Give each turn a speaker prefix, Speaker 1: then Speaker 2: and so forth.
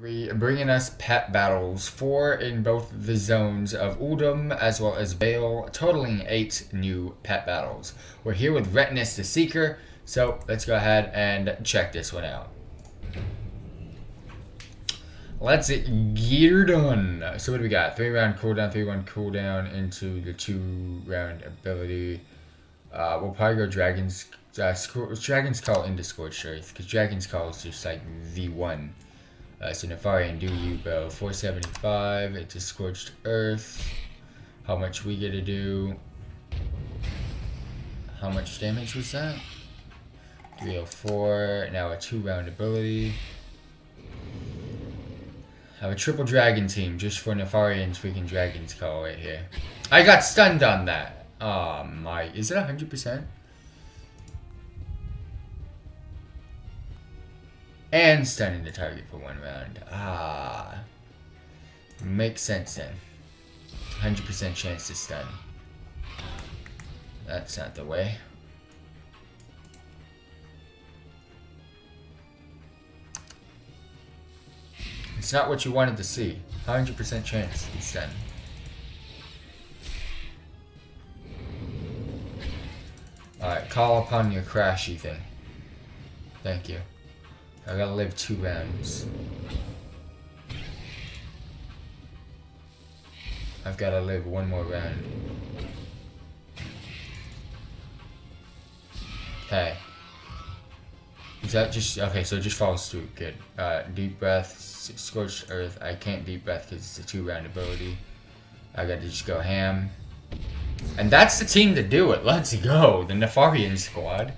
Speaker 1: Three, bringing us pet battles, four in both the zones of Uldum as well as Vale, totaling eight new pet battles. We're here with Retinus the Seeker, so let's go ahead and check this one out. Let's get done. So what do we got? Three round cooldown, three round cooldown into the two round ability. Uh, we'll probably go Dragon's uh, Dragon's Call into Scorched Earth because Dragon's Call is just like the one. Uh, so Nefarian, do you go 475 It's a Scorched Earth. How much we get to do? How much damage was that? 304. Now a two round ability. Have a triple dragon team just for Nefarian's freaking Dragon's Call right here. I got stunned on that. Oh my. Is it 100%? And stunning the target for one round. Ah. Makes sense then. 100% chance to stun. That's not the way. It's not what you wanted to see. 100% chance to stun. Alright, call upon your crashy thing. Thank you. I gotta live two rounds. I've gotta live one more round. Okay. Is that just okay? So it just falls through. Good. Uh, deep breath, scorched earth. I can't deep breath because it's a two round ability. I got to just go ham. And that's the team to do it. Let's go. The Nefarian squad.